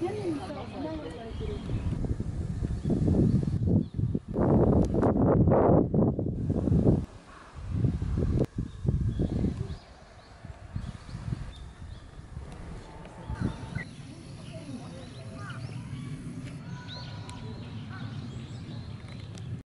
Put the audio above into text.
Yan